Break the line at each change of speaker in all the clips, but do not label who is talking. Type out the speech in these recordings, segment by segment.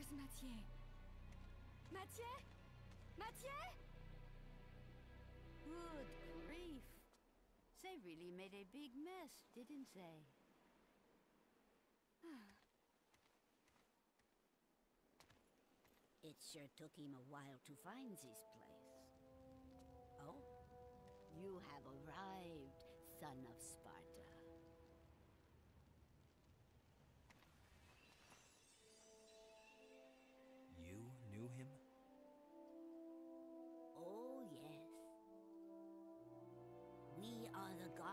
Where's Matier? Matier? Matier?
Good grief. They really made a big mess, didn't they? it sure took him a while to find this place. Oh, you have arrived, son of Sparta.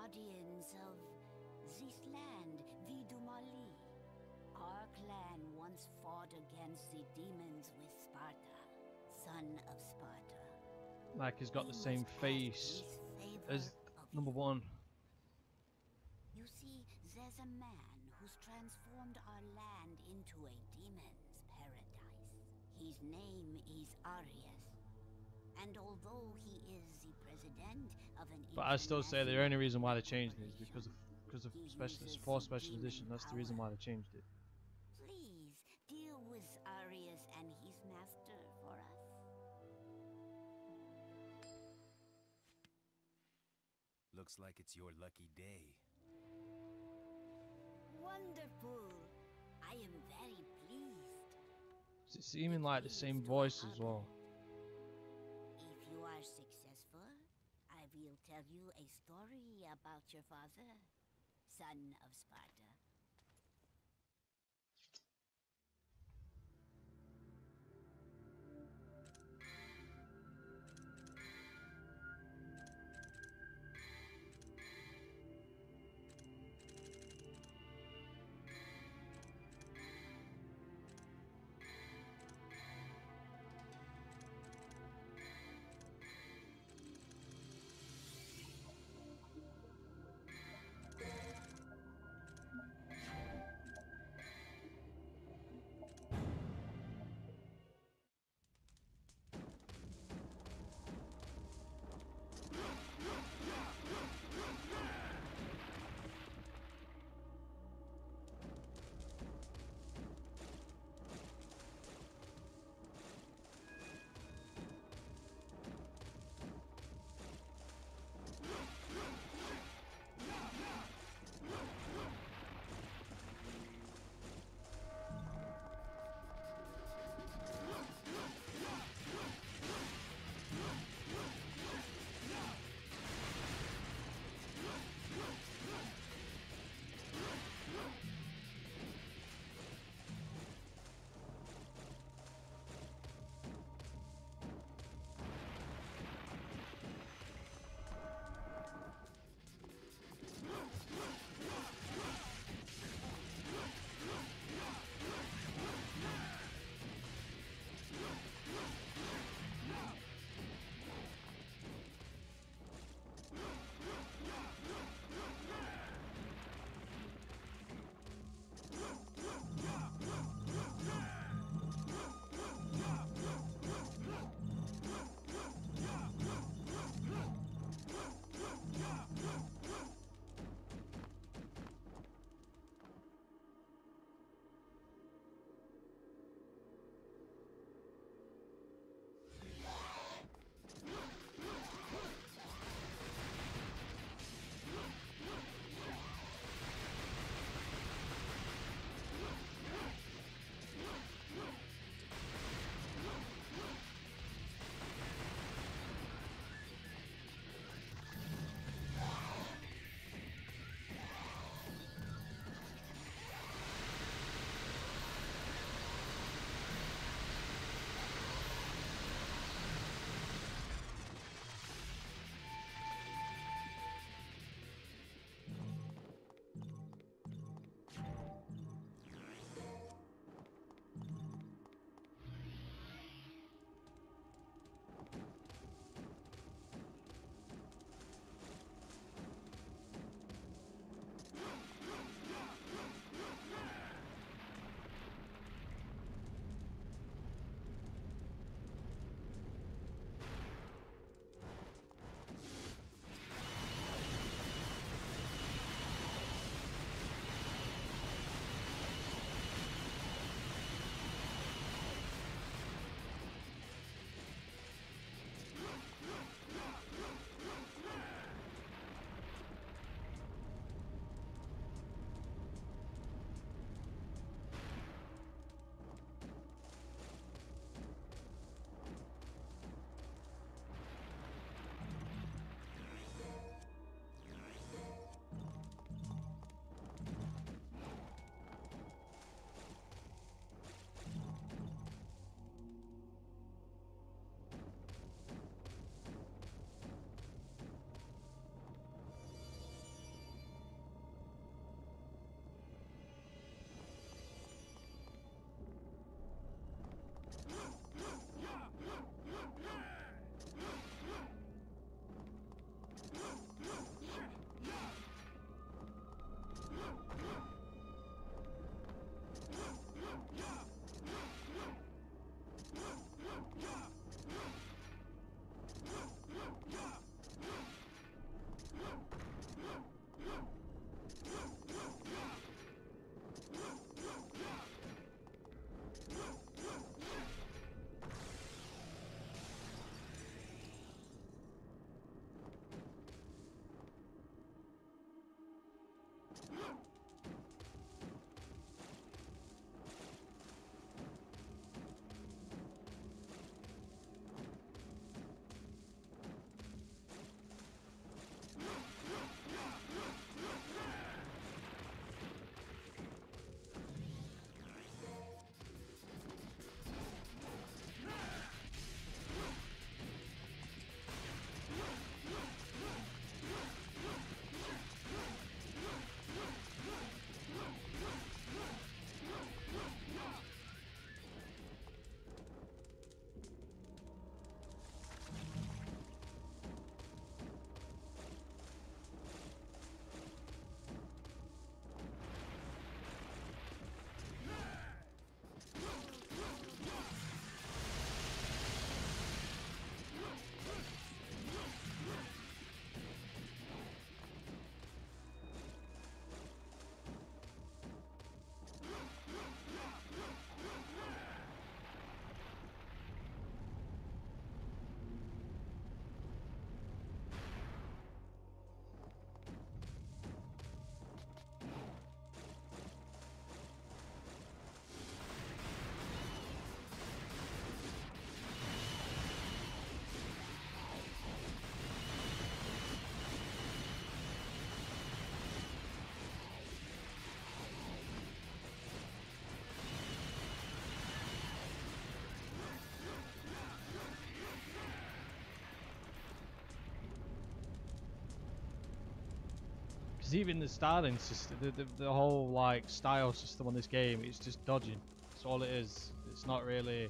Guardians of this land, Vie de Marli. Our clan once fought against the demons with Sparta, son of Sparta.
Like he's got the same face as number one.
You see, there's a man who's transformed our land into a demon's paradise. His name is Arius. And although he is the president of an
But I still say the only reason why they changed it is because of because of
he
special
uses
for special edition. That's the reason why they changed it.
Please deal with Arius and his master for us.
Looks like it's your lucky day.
Wonderful. I am very pleased.
It's seeming like the same voice as well.
Story about your father, son of Sparta.
Because even the styling system, the, the, the whole like style system on this game, it's just dodging. That's all it is. It's not really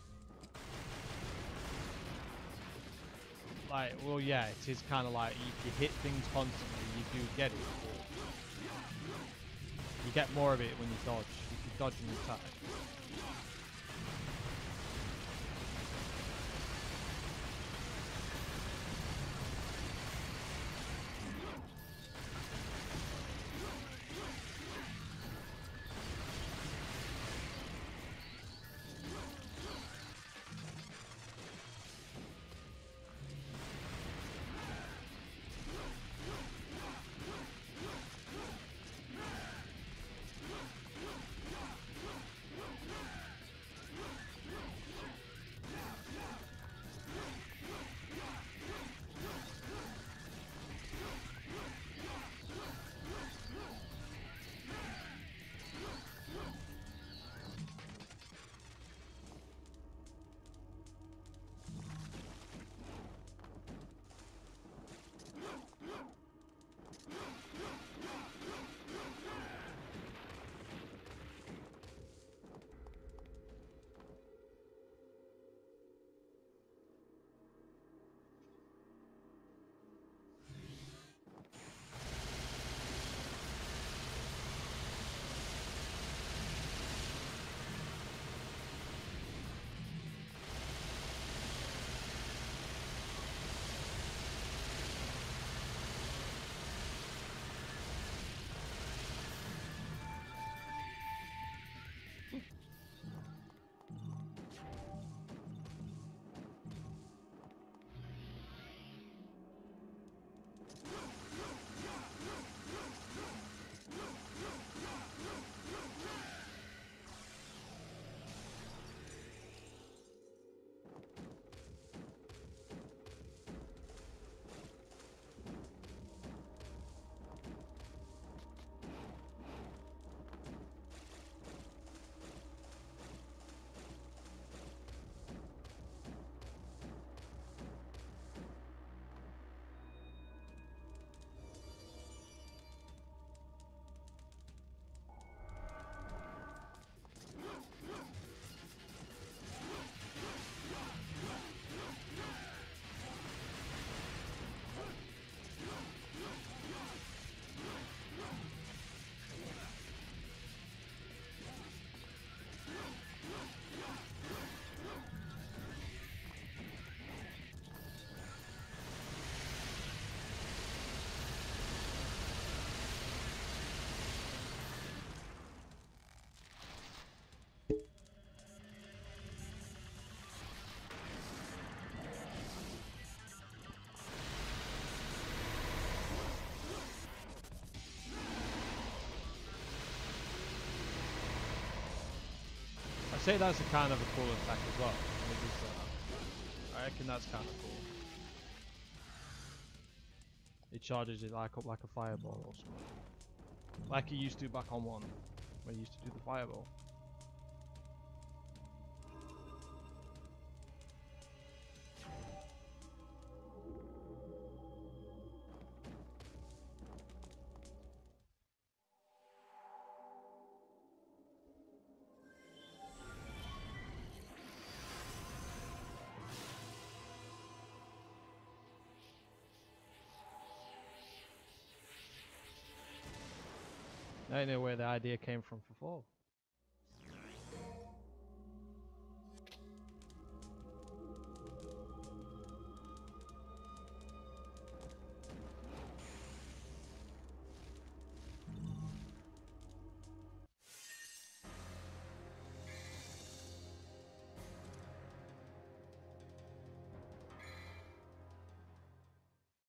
like, well, yeah, it is kind of like if you hit things constantly, you do get it. You get more of it when you dodge. If you dodge and attack. Say that's a kind of a cool attack as well. it. Uh, I reckon that's kind of cool. It charges it like up like a fireball or something. Like it used to back on one, when it used to do the fireball. I don't know where the idea came from for four.